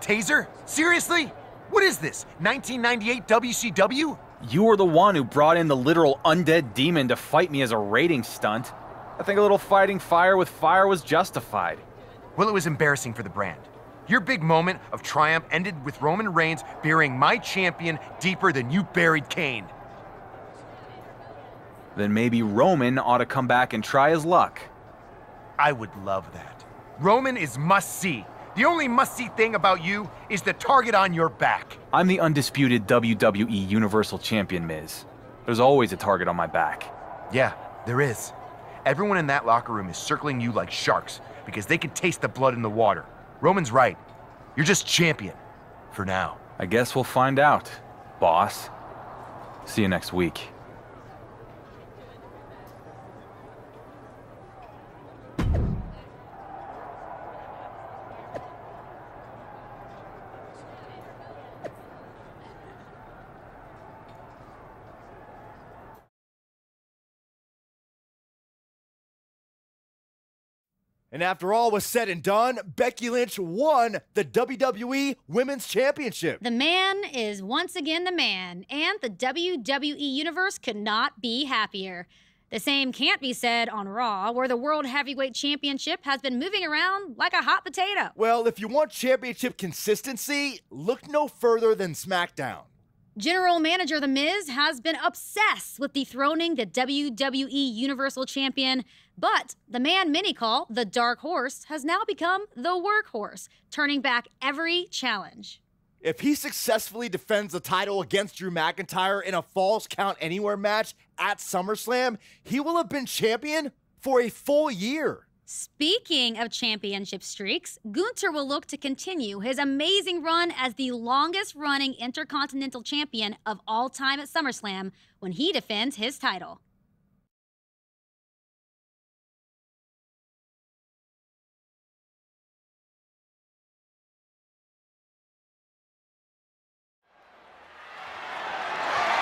taser? Seriously? What is this, 1998 WCW? You were the one who brought in the literal undead demon to fight me as a rating stunt. I think a little fighting fire with fire was justified. Well, it was embarrassing for the brand. Your big moment of triumph ended with Roman Reigns burying my champion deeper than you buried Kane. Then maybe Roman ought to come back and try his luck. I would love that. Roman is must-see. The only must-see thing about you is the target on your back. I'm the undisputed WWE Universal Champion, Miz. There's always a target on my back. Yeah, there is. Everyone in that locker room is circling you like sharks because they can taste the blood in the water. Roman's right. You're just champion. For now. I guess we'll find out, boss. See you next week. And after all was said and done, Becky Lynch won the WWE Women's Championship. The man is once again the man, and the WWE Universe could not be happier. The same can't be said on Raw, where the World Heavyweight Championship has been moving around like a hot potato. Well, if you want championship consistency, look no further than SmackDown. General Manager The Miz has been obsessed with dethroning the WWE Universal Champion, but the man many call the Dark Horse has now become the Workhorse, turning back every challenge. If he successfully defends the title against Drew McIntyre in a Falls Count Anywhere match at SummerSlam, he will have been champion for a full year. Speaking of championship streaks, Gunther will look to continue his amazing run as the longest running Intercontinental Champion of all time at SummerSlam when he defends his title.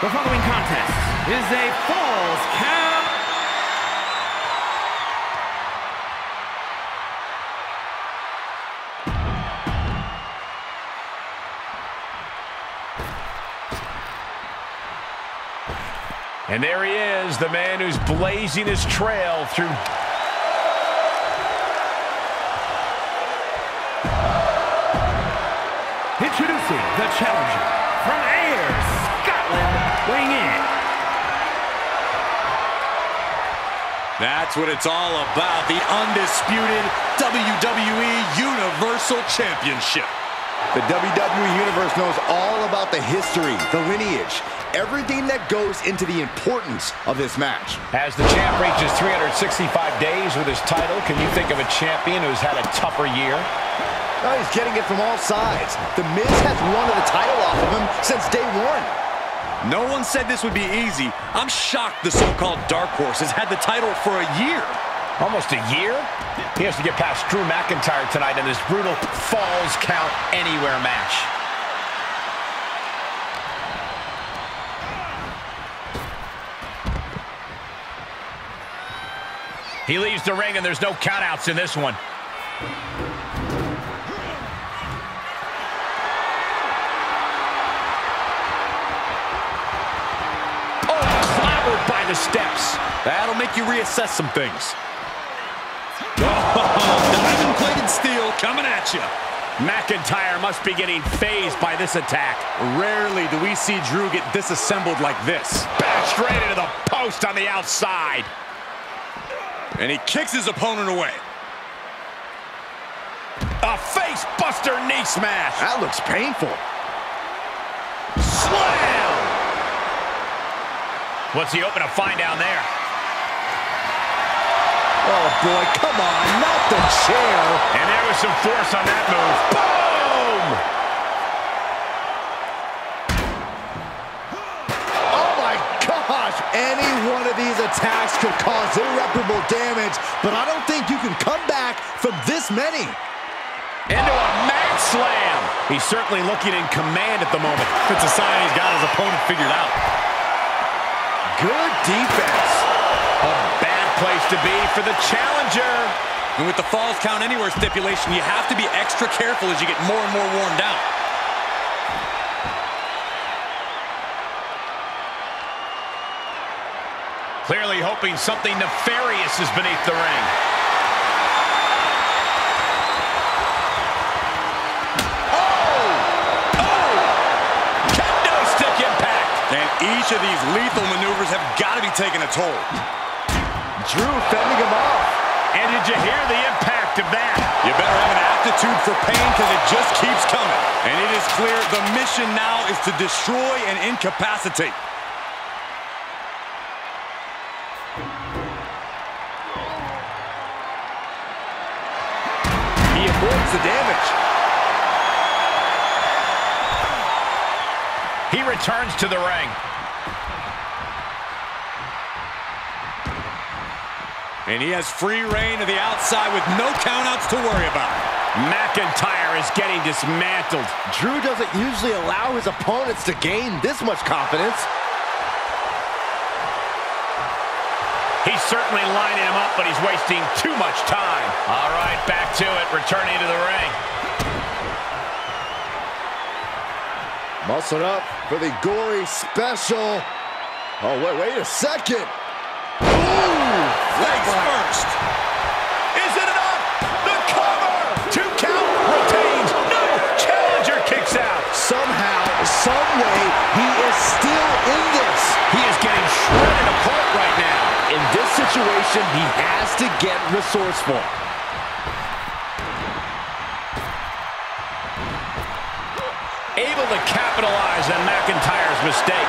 The following contest is a Falls Count. And there he is, the man who's blazing his trail through Introducing the challenger from Ayr, Scotland, in. That's what it's all about, the undisputed WWE Universal Championship. The WWE Universe knows all about the history, the lineage, everything that goes into the importance of this match. As the champ reaches 365 days with his title, can you think of a champion who's had a tougher year? Oh, he's getting it from all sides. The Miz has won the title off of him since day one. No one said this would be easy. I'm shocked the so-called Dark Horse has had the title for a year. Almost a year? He has to get past Drew McIntyre tonight in this brutal Falls Count Anywhere match. He leaves the ring and there's no countouts in this one. The steps. That'll make you reassess some things. Oh, diamond-plated steel coming at you. McIntyre must be getting phased by this attack. Rarely do we see Drew get disassembled like this. Bashed right into the post on the outside. And he kicks his opponent away. A face buster knee smash. That looks painful. Slam! What's he open to find down there? Oh, boy, come on, not the chair. And there was some force on that move. Boom! Oh, my gosh. Any one of these attacks could cause irreparable damage, but I don't think you can come back from this many. Into a mat slam. He's certainly looking in command at the moment. It's a sign he's got his opponent figured out. Good defense. A bad place to be for the challenger. And with the Falls Count Anywhere stipulation, you have to be extra careful as you get more and more worn down. Clearly hoping something nefarious is beneath the ring. Each of these lethal maneuvers have got to be taking a toll. Drew fending him off. And did you hear the impact of that? You better have an aptitude for pain because it just keeps coming. And it is clear the mission now is to destroy and incapacitate. Returns to the ring. And he has free reign to the outside with no countouts to worry about. McIntyre is getting dismantled. Drew doesn't usually allow his opponents to gain this much confidence. He's certainly lining him up, but he's wasting too much time. All right, back to it, returning to the ring. Muscling up for the gory special. Oh, wait, wait a second. Ooh, Legs first. Is it enough? The cover. Two count. Retains. No. Challenger kicks out. Somehow, some way, he is still in this. He is getting shredded apart right now. In this situation, he has to get resourceful. Able to capitalize on McIntyre's mistake.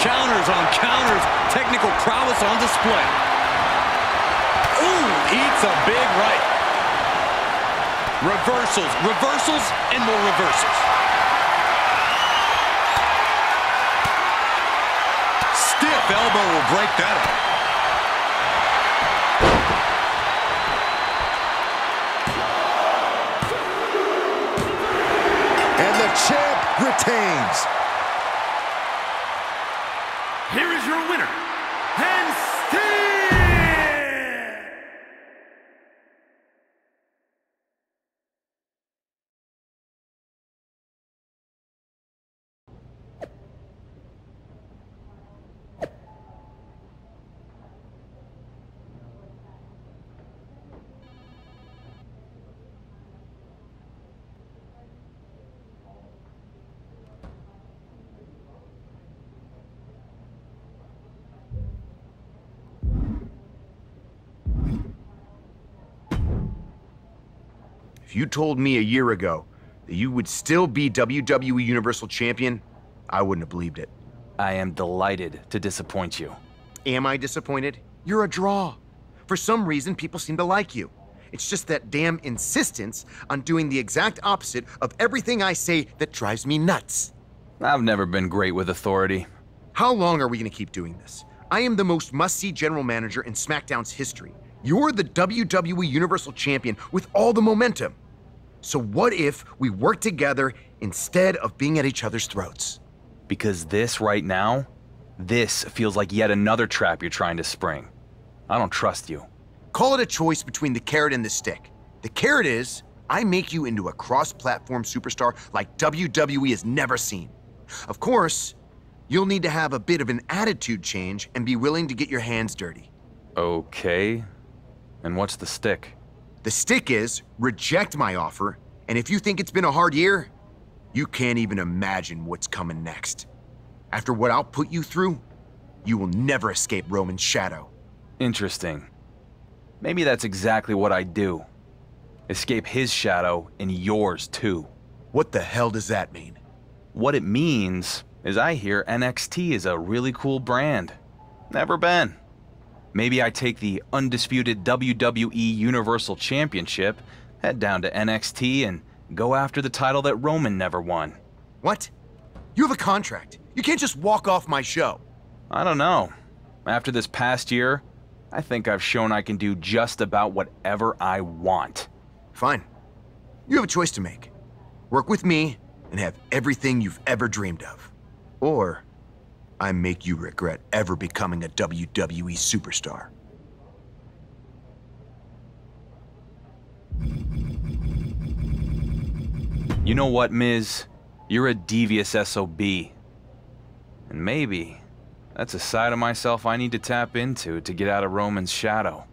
Counters on counters, technical prowess on display. Ooh, eats a big right. Reversals, reversals, and more reversals. Stiff elbow will break that up. Champ retains. If you told me a year ago that you would still be WWE Universal Champion, I wouldn't have believed it. I am delighted to disappoint you. Am I disappointed? You're a draw. For some reason, people seem to like you. It's just that damn insistence on doing the exact opposite of everything I say that drives me nuts. I've never been great with authority. How long are we going to keep doing this? I am the most must see general manager in SmackDown's history. You're the WWE Universal Champion with all the momentum. So, what if we work together instead of being at each other's throats? Because this right now, this feels like yet another trap you're trying to spring. I don't trust you. Call it a choice between the carrot and the stick. The carrot is I make you into a cross platform superstar like WWE has never seen. Of course, you'll need to have a bit of an attitude change and be willing to get your hands dirty. Okay. And what's the stick? The stick is reject my offer, and if you think it's been a hard year, you can't even imagine what's coming next. After what I'll put you through, you will never escape Roman's shadow. Interesting. Maybe that's exactly what I do. Escape his shadow and yours too. What the hell does that mean? What it means is I hear NXT is a really cool brand. Never been. Maybe I take the undisputed WWE Universal Championship, head down to NXT, and go after the title that Roman never won. What? You have a contract. You can't just walk off my show. I don't know. After this past year, I think I've shown I can do just about whatever I want. Fine. You have a choice to make. Work with me and have everything you've ever dreamed of. Or I make you regret ever becoming a WWE superstar. You know what, Miz? You're a devious SOB. And maybe, that's a side of myself I need to tap into to get out of Roman's shadow.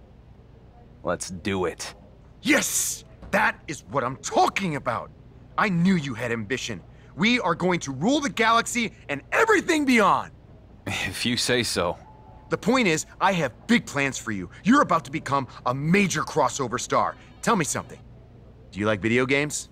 Let's do it. Yes! That is what I'm talking about! I knew you had ambition. We are going to rule the galaxy and everything beyond! If you say so. The point is, I have big plans for you. You're about to become a major crossover star. Tell me something. Do you like video games?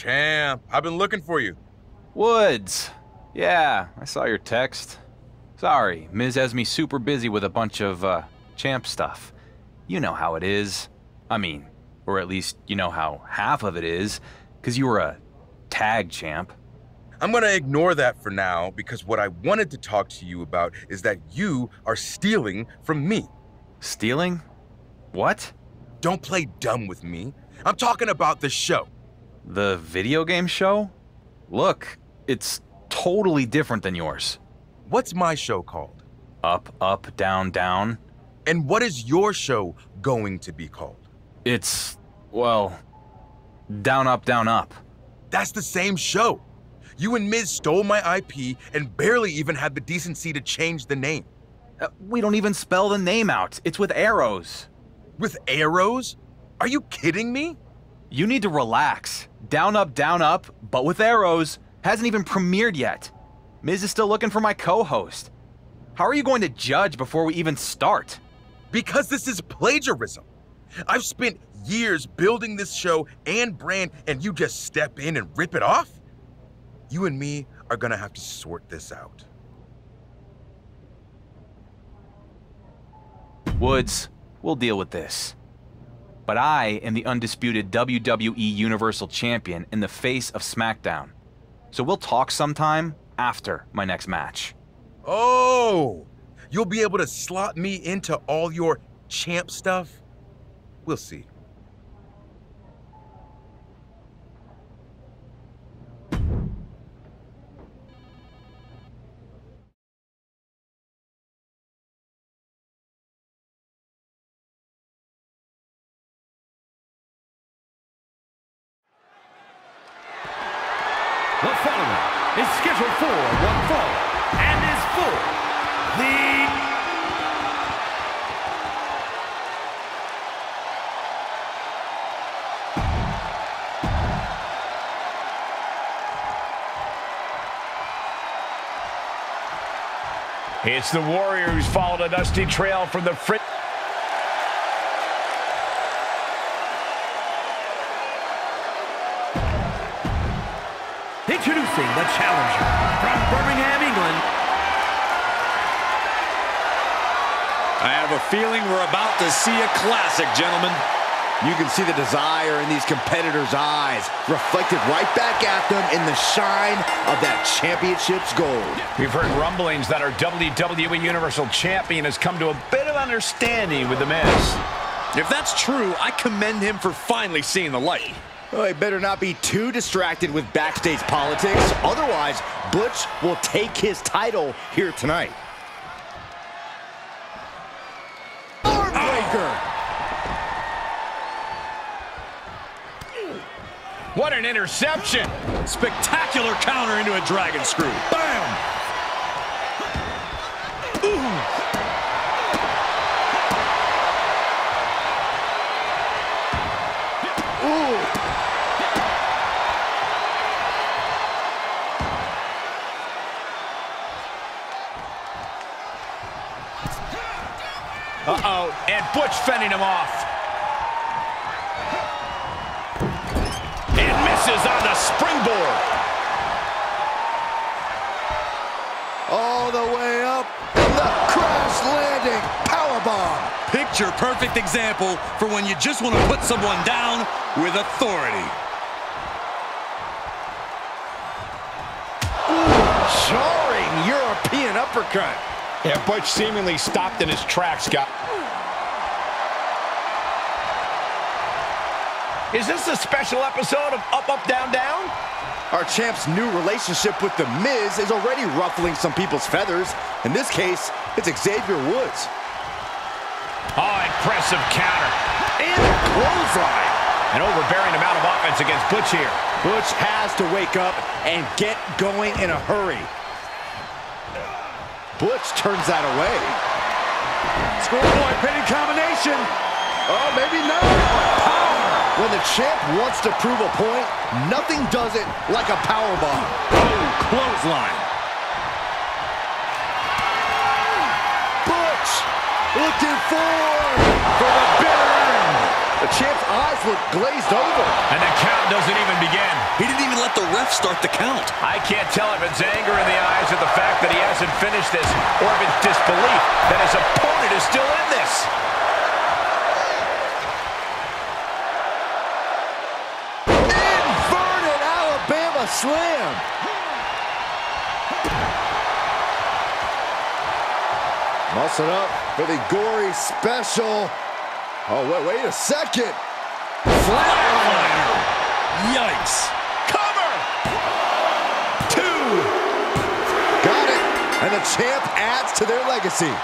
Champ, I've been looking for you. Woods. Yeah, I saw your text. Sorry, Ms. Esme's super busy with a bunch of, uh, champ stuff. You know how it is. I mean, or at least you know how half of it is, because you were a tag champ. I'm gonna ignore that for now because what I wanted to talk to you about is that you are stealing from me. Stealing? What? Don't play dumb with me. I'm talking about the show. The video game show? Look, it's totally different than yours. What's my show called? Up, up, down, down. And what is your show going to be called? It's, well, down, up, down, up. That's the same show. You and Miz stole my IP and barely even had the decency to change the name. Uh, we don't even spell the name out. It's with arrows. With arrows? Are you kidding me? You need to relax. Down, up, down, up, but with arrows. Hasn't even premiered yet. Miz is still looking for my co-host. How are you going to judge before we even start? Because this is plagiarism. I've spent years building this show and brand, and you just step in and rip it off? You and me are gonna have to sort this out. Woods, we'll deal with this. But I am the undisputed WWE Universal Champion in the face of SmackDown. So we'll talk sometime after my next match. Oh, you'll be able to slot me into all your champ stuff? We'll see. The following is scheduled for one fall and is for the It's the Warrior who's followed a dusty trail from the frit. Introducing the challenger from Birmingham, England, I have a feeling we're about to see a classic, gentlemen. You can see the desire in these competitors' eyes, reflected right back at them in the shine of that championship's gold. We've heard rumblings that our WWE Universal Champion has come to a bit of understanding with The Miz. If that's true, I commend him for finally seeing the light. Oh, he better not be too distracted with backstage politics. Otherwise, Butch will take his title here tonight. Armbreaker. What an interception! Spectacular counter into a dragon screw. Bam! Uh-oh, Butch fending him off. And misses on the springboard. All the way up from the crash landing powerbomb. Picture perfect example for when you just want to put someone down with authority. Jarring European uppercut. Yeah, Butch seemingly stopped in his tracks, Scott. Is this a special episode of Up, Up, Down, Down? Our champ's new relationship with The Miz is already ruffling some people's feathers. In this case, it's Xavier Woods. Oh, impressive counter. And a clothesline. An overbearing amount of offense against Butch here. Butch has to wake up and get going in a hurry. Butch turns that away. Schoolboy pinning combination. Oh, maybe not. Power. When the champ wants to prove a point, nothing does it like a power bomb. Oh, clothesline. Butch looking for for the bitter end. The champ's eyes look glazed over. And the count doesn't even begin. He didn't even let the ref start the count. I can't tell if it's anger in the eyes of the fact that he hasn't finished this, or if it's disbelief that his opponent is still in this. Slam. Muscle up for the gory special. Oh, wait, wait a second. Flatliner. Yikes. Cover! Two! Got it. And the champ adds to their legacy.